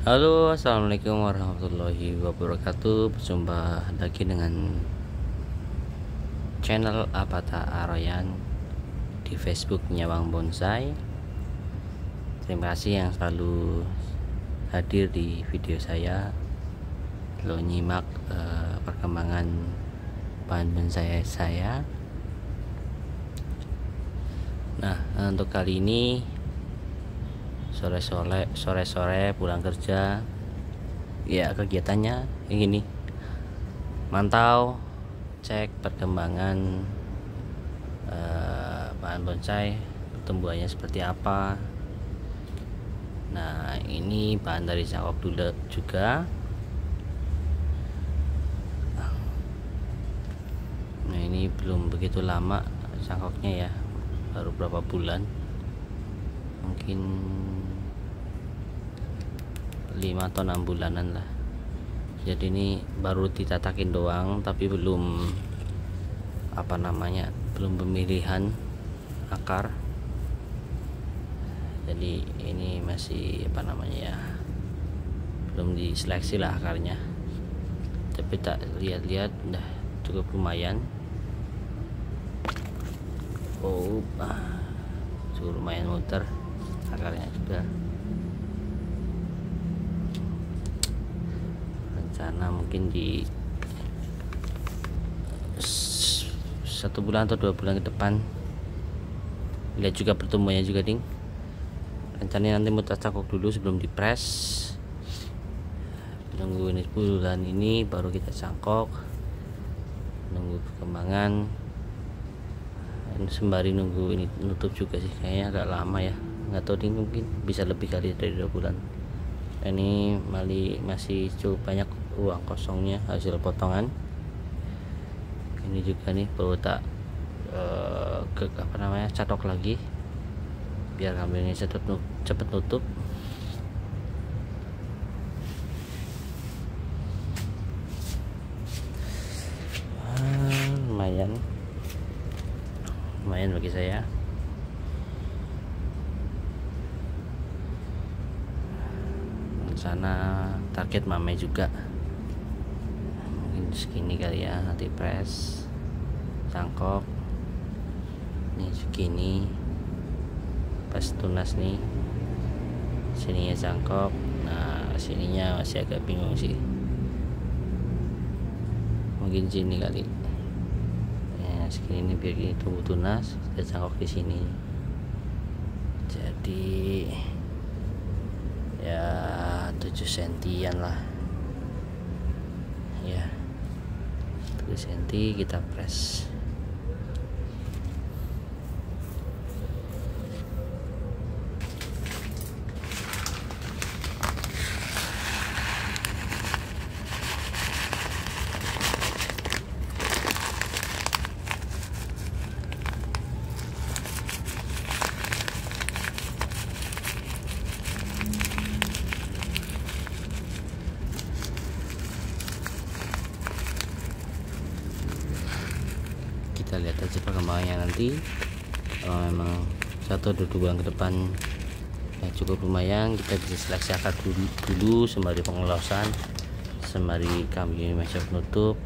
Halo assalamualaikum warahmatullahi wabarakatuh. Berjumpa lagi dengan channel Apata Aroyan Di Facebook Nyawang Bonsai. Terima kasih yang selalu hadir di video saya. Lo nyimak uh, perkembangan bahan bonsai saya. Nah untuk kali ini sore-sore sore-sore pulang kerja. Ya kegiatannya ini. Mantau cek perkembangan uh, bahan bonsai pertumbuhannya seperti apa. Nah ini bahan dari sangkok dulu juga. Nah ini belum begitu lama sangkoknya ya baru berapa bulan mungkin 5 atau 6 bulanan lah. Jadi ini baru ditatakin doang tapi belum apa namanya belum pemilihan akar. Jadi ini masih apa namanya ya belum diseleksi lah akarnya. Tapi tak lihat-lihat udah cukup lumayan. Oh cukup lumayan muter akarnya juga. Rencana mungkin di satu bulan atau dua bulan ke depan. Lihat juga pertumbuhannya juga ding. Rencananya nanti mutas cangkok dulu sebelum dipres nunggu ini bulan ini baru kita cangkok. Nunggu perkembangan. Sembari nunggu ini nutup juga sih kayaknya agak lama ya nggak tahu ding mungkin bisa lebih kali dari dua bulan. Ini masih cukup banyak uang kosongnya hasil potongan. Ini juga nih perlu tak uh, ke apa namanya catok lagi. Biar ngambilnya cepet cepet nutup. Ah, lumayan. Lumayan bagi saya sana target mame juga. Segini kali ya nanti press cangkok ini segini. Pas tunas nih sininya cangkok nah sininya masih agak bingung sih. Mungkin sini kali. Ya segini ini biar ini tunas kita cangkok di sini. Jadi 7 sentian lah. Ya. 1 cm kita press kita lihat aja perkembangannya nanti. Kalau memang satu atau dua bulan ke depan ya cukup lumayan. Kita bisa seleksi akar dulu, dulu sembari pengelosan sembari kami masih penutup